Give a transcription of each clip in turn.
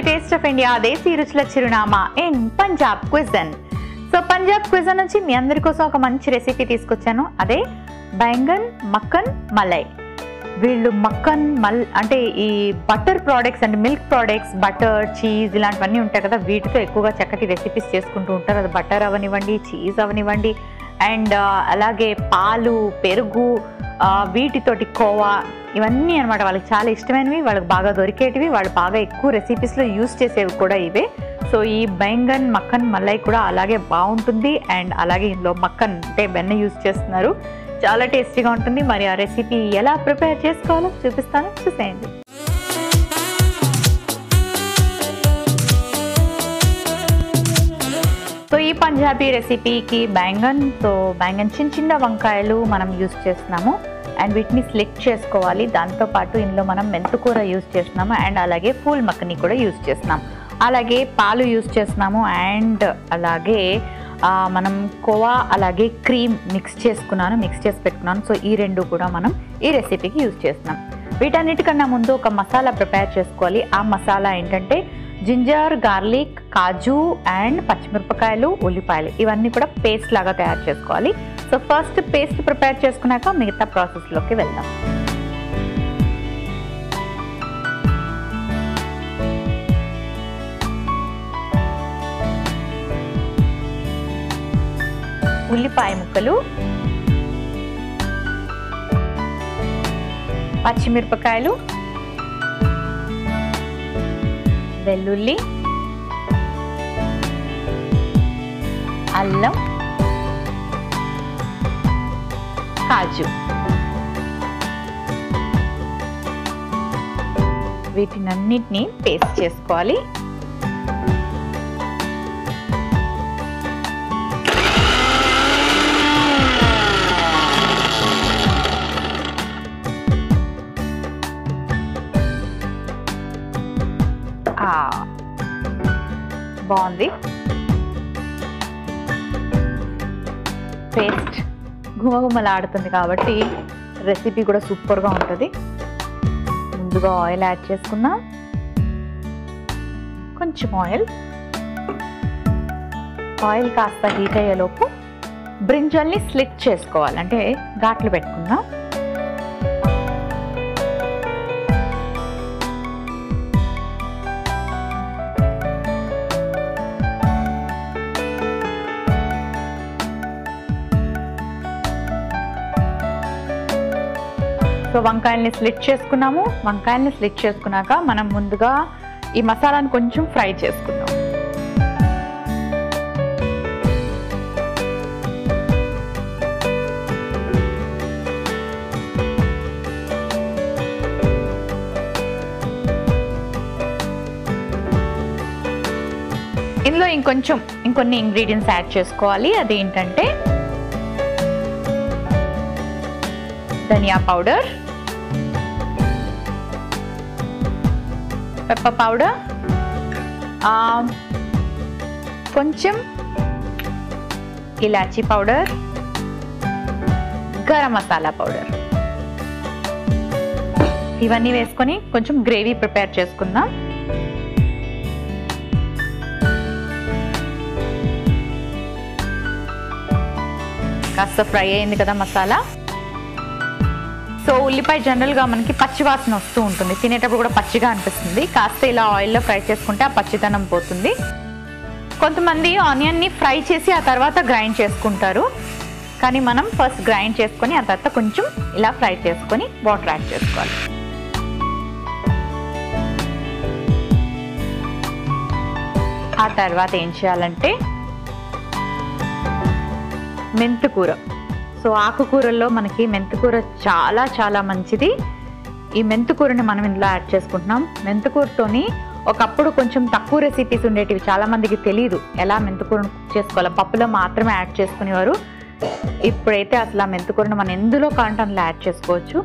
The taste of India దేశీ రుచుల చిరునామా in Punjab cuisine. So Punjab cuisine నుంచి మీ అందరి కోసం ఒక మంచి రెసిపీ తీసుకొచ్చాను. అదే బెంగన్ మక్కన్ మలై. వీళ్ళు మక్కన్ మల్ అంటే ఈ butter products and milk products butter cheese ఇలాంటివన్నీ ఉంటాయి కదా వీటితో ఎక్కువగా చక్కటి రెసిపీస్ చేసుకుంటూ ఉంటారు. అది బటర్ అవనివ్వండి చీజ్ అవనివ్వండి అండ్ అలాగే పాలు పెరుగు వీటితోటి కోవా ఇవన్నీ అనమాట వాళ్ళకి చాలా ఇష్టమైనవి. వాళ్ళకి బాగా దొరికేటివి. వాళ్ళు బాగా ఎక్కువ రెసిపీస్లో యూస్ చేసేవి కూడా ఇవే. సో ఈ బెంగన్ మక్కన్ మల్లై కూడా అలాగే బాగుంటుంది. అండ్ అలాగే ఇందులో మక్కన్ అంటే వెన్న యూస్ చేస్తున్నారు. చాలా టేస్టీగా ఉంటుంది. మరి ఆ రెసిపీ ఎలా ప్రిపేర్ చేసుకోవాలో చూపిస్తాను. చూసేయండి. సో ఈ పంజాబీ రెసిపీకి బ్యాంగన్ సో బ్యాంగన్ చిన్న చిన్న వంకాయలు మనం యూస్ చేస్తున్నాము. అండ్ వీటిని స్లిక్ చేసుకోవాలి. దాంతోపాటు ఇందులో మనం మెంతుకూర యూస్ చేస్తున్నాము. అండ్ అలాగే ఫూల్ మక్కని కూడా యూస్ చేస్తున్నాం అలాగే పాలు యూస్ చేస్తున్నాము. అండ్ అలాగే మనం కోవా అలాగే క్రీమ్ మిక్స్ చేసుకున్నాను మిక్స్ చేసి పెట్టుకున్నాను. సో ఈ రెండు కూడా మనం ఈ రెసిపీకి యూస్ చేస్తున్నాం. వీటన్నిటికన్నా ముందు ఒక మసాలా ప్రిపేర్ చేసుకోవాలి. ఆ మసాలా ఏంటంటే జింజర్ గార్లిక్ కాజు అండ్ పచ్చిమిరపకాయలు ఉల్లిపాయలు. ఇవన్నీ కూడా పేస్ట్ లాగా తయారు చేసుకోవాలి. సో ఫస్ట్ పేస్ట్ ప్రిపేర్ చేసుకున్నాక మిగతా ప్రాసెస్లోకి వెళ్దాం. ఉల్లిపాయ ముక్కలు పచ్చిమిరపకాయలు వెల్లుల్లి అల్లం కాజు. వీటినన్నిటినీ పేస్ట్ చేసుకోవాలి. బాగుంది. పేస్ట్ గుమగుమలాడుతుంది కాబట్టి రెసిపీ కూడా సూపర్గా ఉంటుంది. ముందుగా ఆయిల్ యాడ్ చేసుకున్నా కొంచెం ఆయిల్. ఆయిల్ కాస్త హీట్ అయ్యేలోపు బ్రింజల్ని స్లిట్ చేసుకోవాలి. అంటే ఘాట్లు పెట్టుకుందాం. సో వంకాయల్ని స్లిట్ చేసుకున్నాము. వంకాయల్ని స్లిట్ చేసుకున్నాక మనం ముందుగా ఈ మసాలాను కొంచెం ఫ్రై చేసుకుందాం. ఇందులో ఇంకొంచెం ఇంకొన్ని ఇంగ్రీడియంట్స్ యాడ్ చేసుకోవాలి. అదేంటంటే ధనియా పౌడర్ పెప్పర్ పౌడర్ కొంచెం ఇలాచీ పౌడర్ గరం మసాలా పౌడర్ ఇవన్నీ వేసుకొని కొంచెం గ్రేవీ ప్రిపేర్ చేసుకుందాం. కాస్త ఫ్రై అయింది కదా మసాలా. సో ఉల్లిపాయ జనరల్గా మనకి పచ్చి వాసన వస్తూ ఉంటుంది. తినేటప్పుడు కూడా పచ్చిగా అనిపిస్తుంది. కాస్త ఇలా ఆయిల్లో ఫ్రై చేసుకుంటే ఆ పచ్చితనం పోతుంది. కొంతమంది ఆనియన్ని ఫ్రై చేసి ఆ తర్వాత గ్రైండ్ చేసుకుంటారు. కానీ మనం ఫస్ట్ గ్రైండ్ చేసుకొని ఆ తర్వాత కొంచెం ఇలా ఫ్రై చేసుకొని వాటర్ యాడ్ చేసుకోవాలి. ఆ తర్వాత ఏం చేయాలంటే మెంతుకూర. సో ఆకుకూరల్లో మనకి మెంతికూర చాలా చాలా మంచిది. ఈ మెంతికూరని మనం ఇందులో యాడ్ చేసుకుంటున్నాం. మెంతికూరతోని ఒకప్పుడు కొంచెం తక్కువ రెసిపీస్ ఉండేటివి చాలామందికి తెలియదు ఎలా మెంతికూరను కుక్ చేసుకోవాలో. పప్పులో మాత్రమే యాడ్ చేసుకునేవారు. ఇప్పుడైతే అసలు ఆ మెంతికూరను మనం ఎందులో కాంటే అందులో యాడ్ చేసుకోవచ్చు.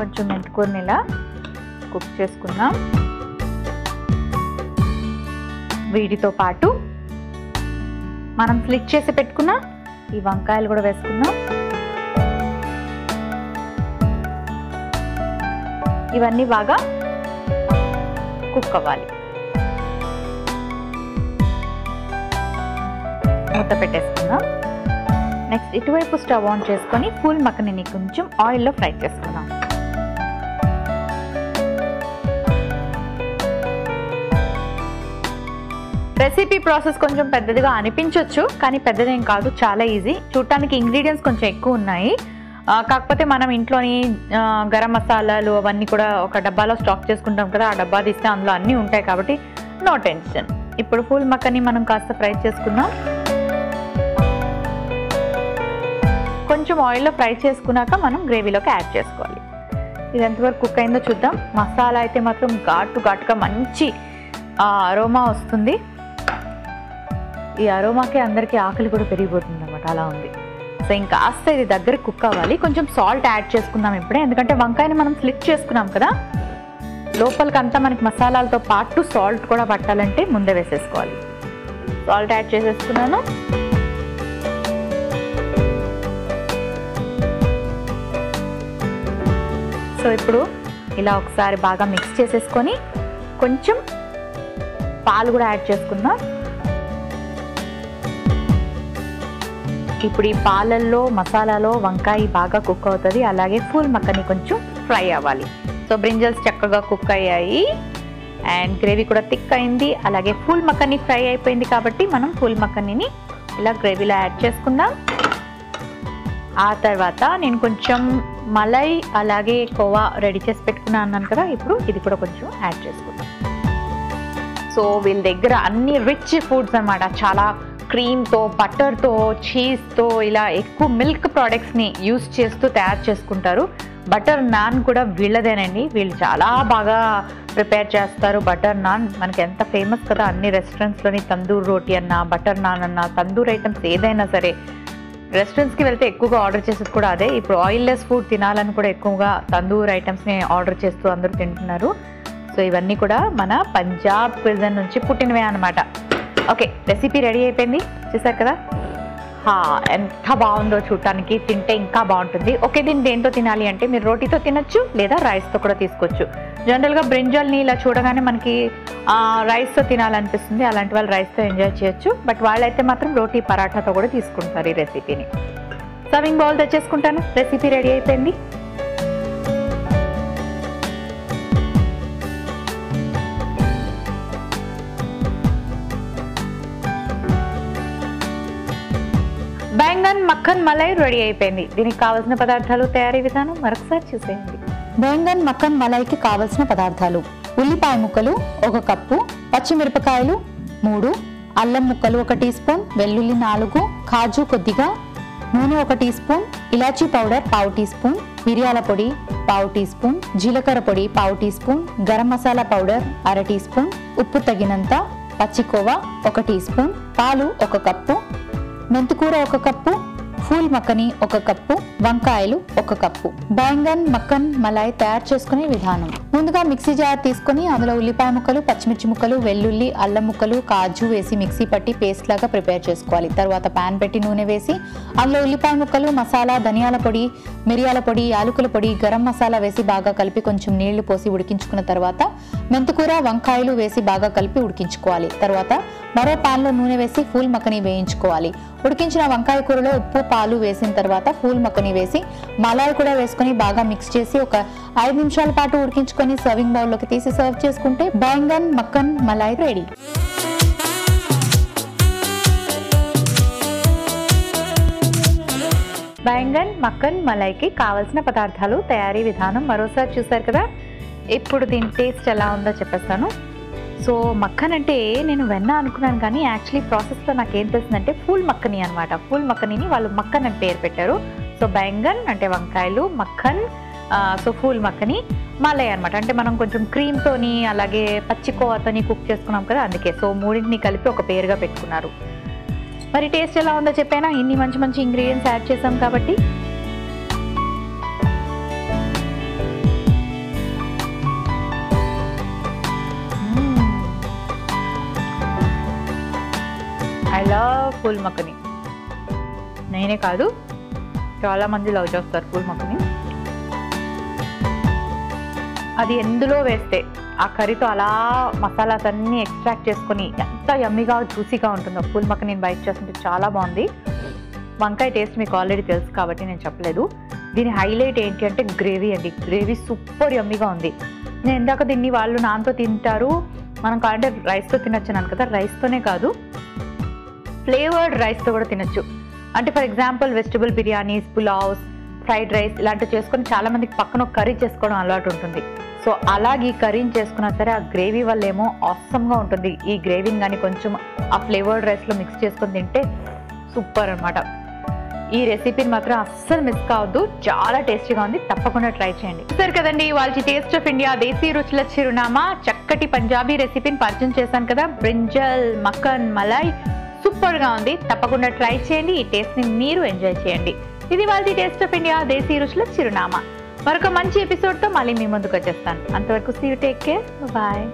కొంచెం మెంతుకూరని ఇలా కుక్ చేసుకుందాం. వీటితో పాటు మనం ఫ్లిక్ చేసి పెట్టుకున్నా ఈ వంకాయలు కూడా వేసుకుందాం. ఇవన్నీ బాగా కుక్ అవ్వాలి. మూత పెట్టేసుకుందాం. నెక్స్ట్ ఇటువైపు స్టవ్ ఆన్ చేసుకొని పూల్ మక్కని కొంచెం ఆయిల్లో ఫ్రై చేసుకుందాం. రెసిపీ ప్రాసెస్ కొంచెం పెద్దదిగా అనిపించవచ్చు కానీ పెద్దదేం కాదు చాలా ఈజీ. చూడటానికి ఇంగ్రీడియంట్స్ కొంచెం ఎక్కువ ఉన్నాయి. కాకపోతే మనం ఇంట్లోని గరం మసాలాలు అవన్నీ కూడా ఒక డబ్బాలో స్టాక్ చేసుకుంటాం కదా ఆ డబ్బా తీస్తే అందులో అన్నీ ఉంటాయి కాబట్టి నో టెన్షన్ ఇప్పుడు ఫుల్ మక్కని మనం కాస్త ఫ్రై చేసుకుందాం. కొంచెం ఆయిల్లో ఫ్రై చేసుకున్నాక మనం గ్రేవీలోకి యాడ్ చేసుకోవాలి. ఇది ఎంతవరకు కుక్ అయిందో చూద్దాం. మసాలా అయితే మాత్రం ఘాటు ఘాటుగా మంచి అరోమా వస్తుంది. ఈ అరోమాకి అందరికీ ఆకలి కూడా పెరిగిపోతుంది అనమాట అలా ఉంది. సో ఇంకా కాస్త ఇది దగ్గర కుక్ అవ్వాలి. కొంచెం సాల్ట్ యాడ్ చేసుకుందాం ఇప్పుడే. ఎందుకంటే వంకాయని మనం స్లిట్ చేసుకున్నాం కదా. లోపలికి అంతా మనకి మసాలాలతో పాటు సాల్ట్ కూడా పట్టాలంటే ముందే వేసేసుకోవాలి. సాల్ట్ యాడ్ చేసేసుకున్నాను. సో ఇప్పుడు ఇలా ఒకసారి బాగా మిక్స్ చేసేసుకొని కొంచెం పాలు కూడా యాడ్ చేసుకుందాం. ఇప్పుడు ఈ పాలల్లో మసాలాలో వంకాయ బాగా కుక్ అవుతుంది. అలాగే ఫుల్ మక్కని కొంచెం ఫ్రై అవ్వాలి. సో బ్రింజల్స్ చక్కగా కుక్ అయ్యాయి. అండ్ గ్రేవీ కూడా థిక్ అయింది. అలాగే ఫుల్ మక్కని ఫ్రై అయిపోయింది కాబట్టి మనం ఫుల్ మక్కనిని ఇలా గ్రేవీలో యాడ్ చేసుకుందాం. ఆ తర్వాత నేను కొంచెం మలై అలాగే కోవా రెడీ చేసి పెట్టుకున్నా అన్నాను కదా ఇప్పుడు ఇది కూడా కొంచెం యాడ్ చేసుకుందాం. సో వీళ్ళ దగ్గర అన్ని రిచ్ ఫుడ్స్ అనమాట చాలా క్రీమ్తో బటర్తో చీజ్తో ఇలా ఎక్కువ మిల్క్ ప్రోడక్ట్స్ని యూస్ చేస్తూ తయారు చేసుకుంటారు. బటర్ నాన్ కూడా వీళ్ళదేనండి. వీళ్ళు చాలా బాగా ప్రిపేర్ చేస్తారు. బటర్ నాన్ మనకి ఎంత ఫేమస్ కదా అన్ని రెస్టారెంట్స్లోని తందూర్ రోటీ అన్నా బటర్ నాన్ అన్న తందూర్ ఐటమ్స్ ఏదైనా సరే. రెస్టారెంట్స్కి వెళ్తే ఎక్కువగా ఆర్డర్ చేసేది కూడా అదే. ఇప్పుడు ఆయిల్లెస్ ఫుడ్ తినాలని కూడా ఎక్కువగా తందూర్ ఐటమ్స్ని ఆర్డర్ చేస్తూ అందరూ తింటున్నారు. సో ఇవన్నీ కూడా మన పంజాబ్ క్విజన్ నుంచి పుట్టినవే అనమాట ఓకే రెసిపీ రెడీ అయిపోయింది. చూసారు కదా? హా ఎంత బాగుందో చూడటానికి తింటే ఇంకా బాగుంటుంది. ఓకే దీన్ని దేంతో తినాలి అంటే మీరు రోటీతో తినొచ్చు లేదా రైస్తో కూడా తీసుకోవచ్చు. జనరల్గా బ్రింజల్ని ఇలా చూడగానే మనకి రైస్తో తినాలనిపిస్తుంది. అలాంటి వాళ్ళు రైస్తో ఎంజాయ్ చేయొచ్చు. బట్ వాళ్ళైతే మాత్రం రోటీ పరాఠాతో కూడా తీసుకుంటారు ఈ రెసిపీని సర్వింగ్ బౌల్ తెచ్చేసుకుంటాను. రెసిపీ రెడీ అయిపోయింది. బెంగన్ మక్కన్ మలై రెడీ అయిపోయింది. దీనికి కావలసిన పదార్థాలు తయారీ విధానం మరొకసారి చూసేయండి. బెంగన్ మక్కన్ మలైకి కావలసిన పదార్థాలు ఉల్లిపాయ ముక్కలు ఒక కప్పు పచ్చిమిరపకాయలు మూడు అల్లం ముక్కలు ఒక టీ స్పూన్ వెల్లుల్లి నాలుగు కాజు కొద్దిగా నూనె ఒక టీ స్పూన్ ఇలాచీ పౌడర్ పావు టీ స్పూన్ మిరియాల పొడి పావు టీ స్పూన్ జీలకర్ర పొడి పావు teaspoon garam masala powder అర టీ స్పూన్ ఉప్పు తగినంత పచ్చికోవా ఒక టీ స్పూన్ పాలు ఒక కప్పు మెంతికూర ఒక కప్పు ఫూల్ మక్కని ఒక కప్పు వంకాయలు ఒక కప్పు. బెంగన్ మక్కన్ మలాయ్ తయారు చేసుకునే విధానం. ముందుగా మిక్సీ జార్ తీసుకొని అందులో ఉల్లిపాయ ముక్కలు పచ్చిమిర్చి ముక్కలు వెల్లుల్లి అల్లం ముక్కలు కాజు వేసి మిక్సీ పట్టి పేస్ట్ లాగా ప్రిపేర్ చేసుకోవాలి. తర్వాత పాన్ పెట్టి నూనె వేసి అందులో ఉల్లిపాయ ముక్కలు మసాలా ధనియాల పొడి మిరియాల పొడి యాలకుల పొడి గరం మసాలా వేసి బాగా కలిపి కొంచెం నీళ్ళు పోసి ఉడికించుకున్న తర్వాత మెంతికూర వంకాయలు వేసి బాగా కలిపి ఉడికించుకోవాలి. తర్వాత మరో పాన్లో నూనె వేసి ఫూల్ మక్కని వేయించుకోవాలి. ఉడికించిన వంకాయ కూరలో ఉప్పు పాలు వేసిన తర్వాత ఫూల్ మొక్కని వేసి మలాయి కూడా వేసుకొని బాగా మిక్స్ చేసి ఒక ఐదు నిమిషాల పాటు ఉడికించుకొని సర్వింగ్ బౌల్లోకి తీసి సర్వ్ చేసుకుంటే బెంగన్ మక్కన్ మలాయి రెడీ. బెంగన్ మక్కన్ మలైకి కావలసిన పదార్థాలు తయారీ విధానం మరోసారి చూసారు కదా? ఇప్పుడు దీని టేస్ట్ ఎలా ఉందో చెప్పేస్తాను. సో మక్కన్ అంటే నేను వెన్న అనుకున్నాను కానీ యాక్చువల్లీ ప్రాసెస్లో నాకు ఏం తెలిసిందంటే ఫుల్ మక్కని అనమాట ఫుల్ మక్కనిని వాళ్ళు మక్కన్ అని పేరు పెట్టారు. సో బెంగన్ అంటే వంకాయలు మక్కన్ సో ఫూల్ మక్కని మలై అనమాట అంటే మనం కొంచెం క్రీమ్తోని అలాగే పచ్చికోవతోని కుక్ చేసుకున్నాం కదా అందుకే. సో మూడింటిని కలిపి ఒక పేరుగా పెట్టుకున్నారు. మరి టేస్ట్ ఎలా ఉందో చెప్పానా? ఇన్ని మంచి మంచి ఇంగ్రీడియంట్స్ యాడ్ చేసాం కాబట్టి. లవ్ నేనే కాదు చాలా మంది లవ్ చేస్తారు ఫుల్ అది ఎందులో వేస్తే ఆ కర్రీతో అలా మసాలాస్ అన్నీ ఎక్స్ట్రాక్ట్ చేసుకొని ఎంత యమ్మీగా జ్యూసీగా ఉంటుందో. పూల్ మక్క నేను బయట చేస్తుంటే చాలా బాగుంది. వంకాయ టేస్ట్ మీకు ఆల్రెడీ తెలుసు కాబట్టి నేను చెప్పలేదు. దీని హైలైట్ ఏంటి అంటే గ్రేవీ అండి. గ్రేవీ సూపర్ యమ్మీగా ఉంది. నేను ఇందాక దీన్ని వాళ్ళు నాన్తో తింటారు. మనం కావాలంటే రైస్తో తినొచ్చాను కదా. రైస్తోనే కాదు. ఫ్లేవర్డ్ రైస్తో కూడా తినచ్చు. అంటే for example vegetable biryanis pulaos fried rice ఇలాంటివి చేసుకొని చాలా మందికి పక్కన ఒక కర్రీ చేసుకోవడం అలవాటు ఉంటుంది. సో అలాగే ఈ కర్రీని చేసుకున్నా సరే ఆ గ్రేవీ వల్ల ఏమో అవసరంగా ఉంటుంది. ఈ గ్రేవీని కానీ కొంచెం ఆ ఫ్లేవర్డ్ రైస్లో మిక్స్ చేసుకొని తింటే సూపర్ అన్నమాట. ఈ రెసిపీని మాత్రం అస్సలు మిస్ కావద్దు. చాలా టేస్టీగా ఉంది. తప్పకుండా ట్రై చేయండి. సరే కదండి వాళ్ళ టేస్ట్ ఆఫ్ ఇండియా దేశీ రుచుల చిరునామా. చక్కటి పంజాబీ రెసిపీని పరిచయం చేశాను కదా. బ్రింజల్ మక్కన్ మలై సూపర్గా ఉంది. తప్పకుండా ట్రై చేయండి. ఈ టేస్ట్ని మీరు ఎంజాయ్ చేయండి. ఇది వాళ్ళ టేస్ట్ ఆఫ్ ఇండియా. దేశీ రుచుల చిరునామా. మరొక మంచి ఎపిసోడ్తో మళ్ళీ మీ ముందుకు వచ్చేస్తాను. అంతవరకు see you take care. Bye.